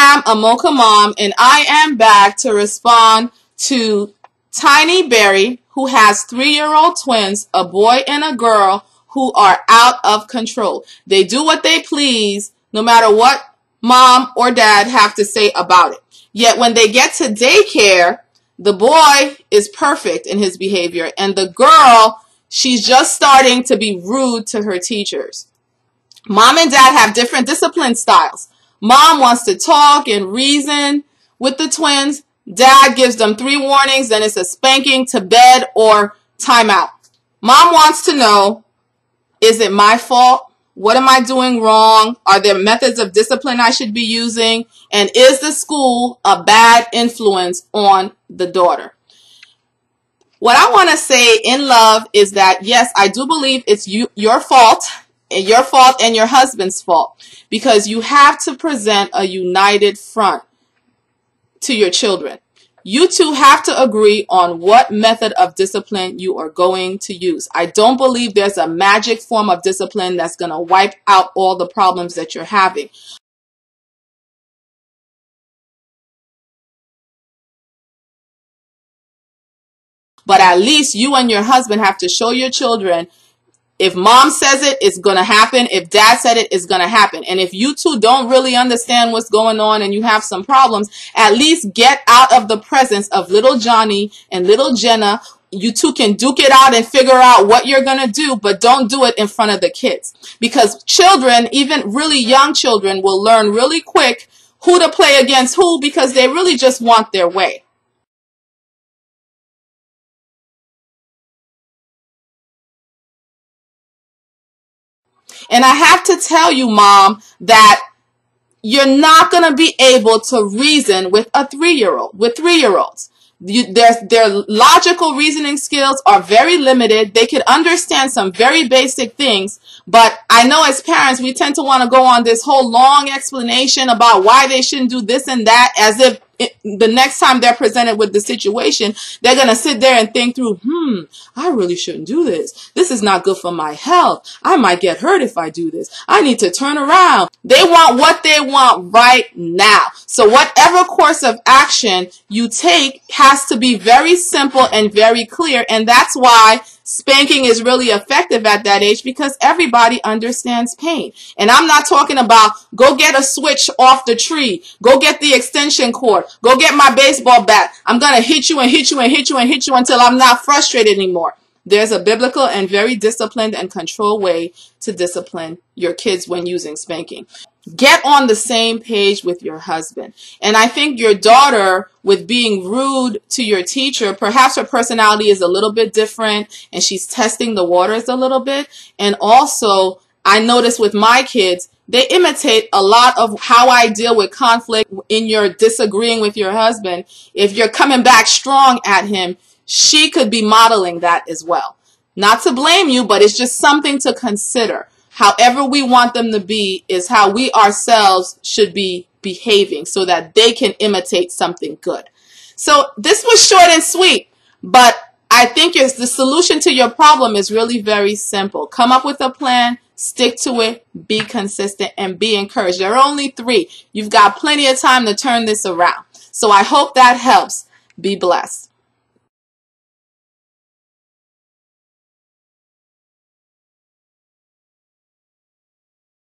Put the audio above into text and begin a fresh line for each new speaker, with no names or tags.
am a Mocha Mom, and I am back to respond to Tiny Berry, who has three-year-old twins, a boy and a girl, who are out of control. They do what they please, no matter what mom or dad have to say about it. Yet when they get to daycare, the boy is perfect in his behavior, and the girl, she's just starting to be rude to her teachers. Mom and dad have different discipline styles. Mom wants to talk and reason with the twins. Dad gives them three warnings, then it's a spanking to bed or timeout. Mom wants to know, is it my fault? What am I doing wrong? Are there methods of discipline I should be using? And is the school a bad influence on the daughter? What I want to say in love is that, yes, I do believe it's you, your fault your fault and your husband's fault because you have to present a united front to your children. You two have to agree on what method of discipline you are going to use. I don't believe there's a magic form of discipline that's going to wipe out all the problems that you're having. But at least you and your husband have to show your children if mom says it, it's going to happen. If dad said it, it's going to happen. And if you two don't really understand what's going on and you have some problems, at least get out of the presence of little Johnny and little Jenna. You two can duke it out and figure out what you're going to do, but don't do it in front of the kids. Because children, even really young children, will learn really quick who to play against who because they really just want their way. And I have to tell you, mom, that you're not going to be able to reason with a three-year-old, with three-year-olds. their, their logical reasoning skills are very limited. They could understand some very basic things, but I know as parents, we tend to want to go on this whole long explanation about why they shouldn't do this and that as if the next time they're presented with the situation, they're going to sit there and think through, hmm, I really shouldn't do this. This is not good for my health. I might get hurt if I do this. I need to turn around. They want what they want right now. So whatever course of action you take has to be very simple and very clear. And that's why Spanking is really effective at that age because everybody understands pain. And I'm not talking about go get a switch off the tree, go get the extension cord, go get my baseball bat. I'm going to hit you and hit you and hit you and hit you until I'm not frustrated anymore. There's a biblical and very disciplined and controlled way to discipline your kids when using spanking. Get on the same page with your husband. And I think your daughter, with being rude to your teacher, perhaps her personality is a little bit different and she's testing the waters a little bit. And also, I notice with my kids, they imitate a lot of how I deal with conflict in your disagreeing with your husband. If you're coming back strong at him, she could be modeling that as well. Not to blame you, but it's just something to consider however we want them to be is how we ourselves should be behaving so that they can imitate something good. So this was short and sweet, but I think the solution to your problem is really very simple. Come up with a plan, stick to it, be consistent, and be encouraged. There are only three. You've got plenty of time to turn this around. So I hope that helps. Be blessed.